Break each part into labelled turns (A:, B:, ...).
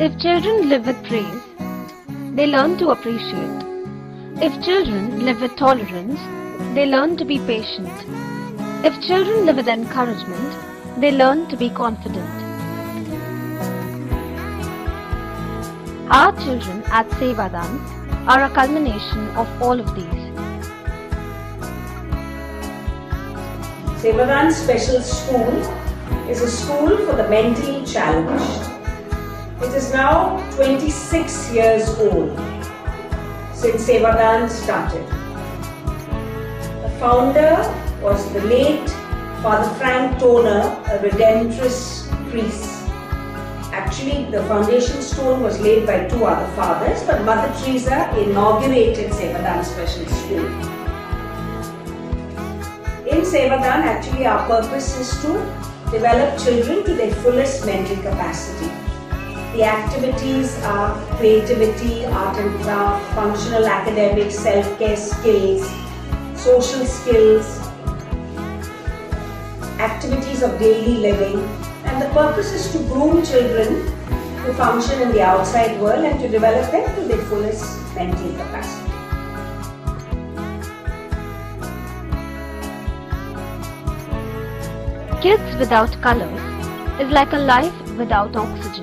A: If children live with praise, they learn to appreciate. If children live with tolerance, they learn to be patient. If children live with encouragement, they learn to be confident. Our children at Sevadaan are a culmination of all of these.
B: Sevadaan Special School is a school for the mentally challenged. It is now 26 years old since Sevadaan started. The founder was the late Father Frank Toner, a Redemptorist priest. Actually, the foundation stone was laid by two other fathers, but Mother Teresa inaugurated Sevadaan Special School. In Sevadaan, actually, our purpose is to develop children to their fullest mental capacity. The activities are creativity, art and craft, functional academic, self-care skills, social skills, activities of daily living and the purpose is to groom children to function in the outside world and to develop them to their fullest mental capacity.
A: Kids without colors is like a life without oxygen.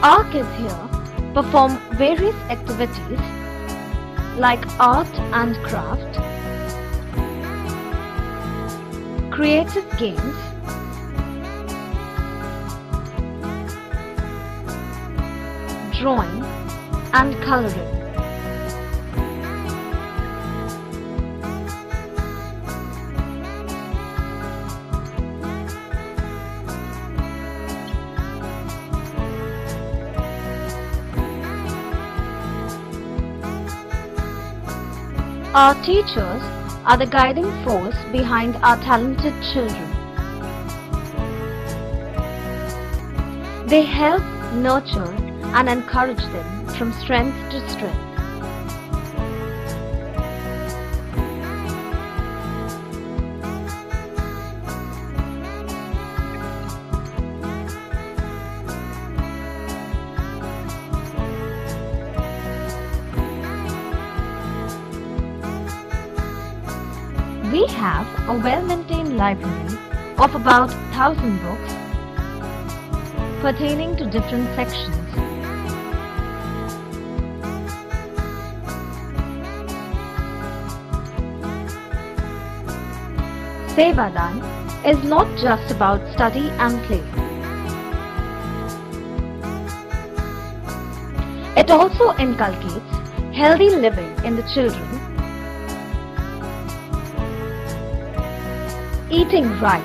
A: Our kids here perform various activities like art and craft, creative games, drawing and coloring. Our teachers are the guiding force behind our talented children. They help nurture and encourage them from strength to strength. We have a well-maintained library of about 1000 books pertaining to different sections. Sevadaan is not just about study and play. It also inculcates healthy living in the children, eating right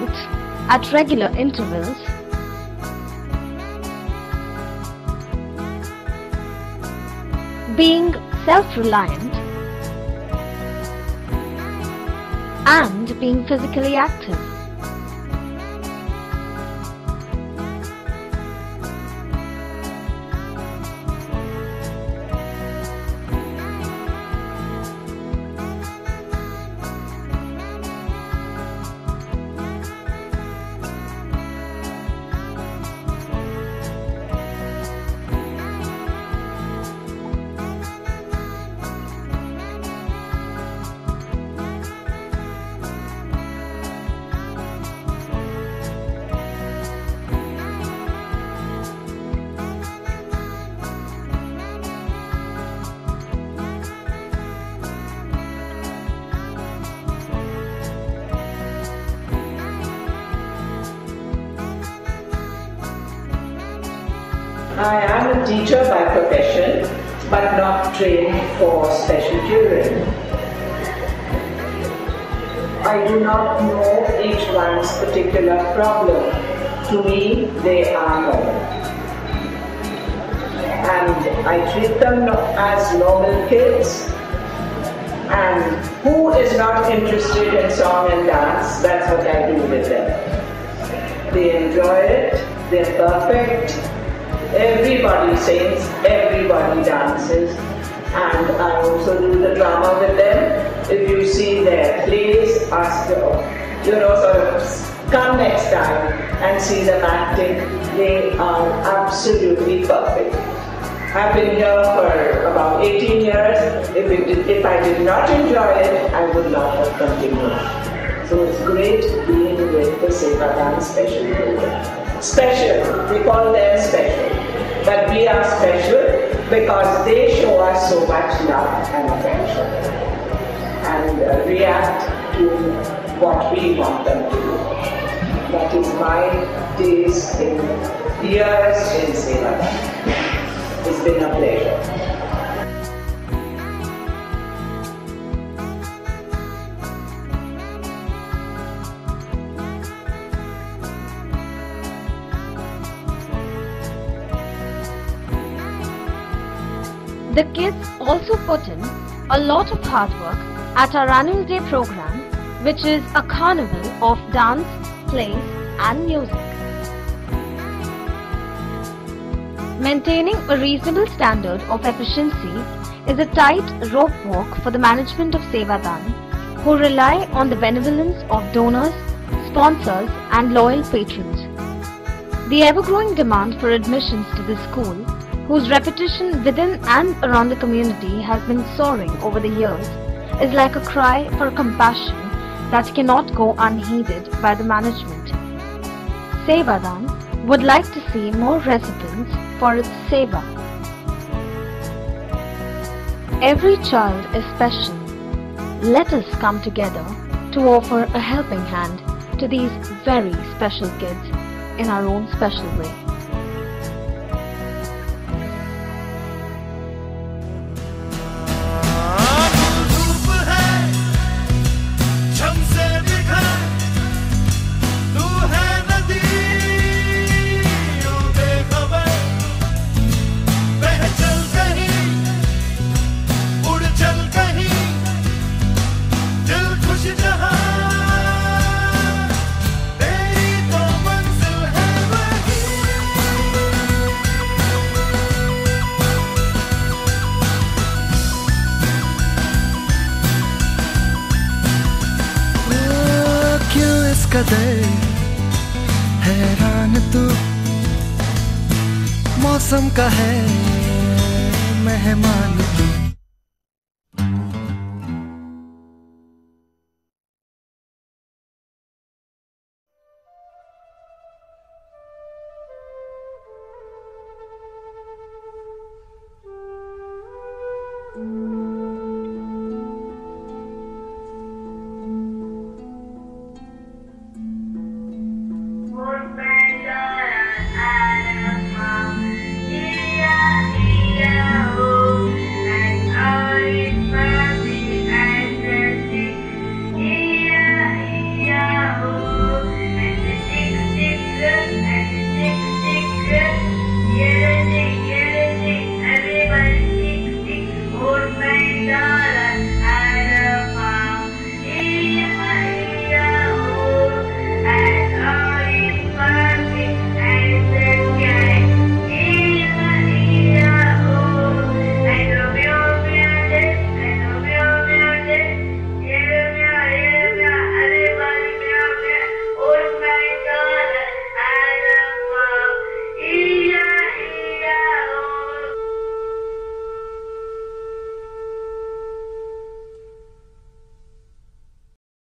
A: at regular intervals, being self-reliant, and being physically active.
C: I am a teacher by profession, but not trained for special children. I do not know each one's particular problem. To me, they are normal. And I treat them as normal kids. And who is not interested in song and dance, that's what I do with them. They enjoy it, they're perfect, everybody sings, everybody dances, and I also do the drama with them. If you see their plays, ask them, you know, sort of come next time and see them acting. They are absolutely perfect. I've been here for about 18 years. If, it if I did not enjoy it, I would not have continued. So it's great being with the Sevadaan's Special Program. Special, we call them special. But we are special because they show us so much love and affection and uh, react to what we want them to do. That is my days in years in Seva It's been a pleasure.
A: The kids also put in a lot of hard work at our annual day program, which is a carnival of dance, plays, and music. Maintaining a reasonable standard of efficiency is a tight rope walk for the management of Sevadaan, who rely on the benevolence of donors, sponsors, and loyal patrons. The ever-growing demand for admissions to this school whose reputation within and around the community has been soaring over the years, is like a cry for compassion that cannot go unheeded by the management. Sevadaan would like to see more recipients for its Seva. Every child is special. Let us come together to offer a helping hand to these very special kids in our own special way.
D: कदर हैरान तू। मौसम का है मेहमान तू।